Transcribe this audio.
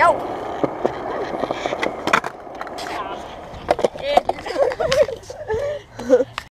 Yo!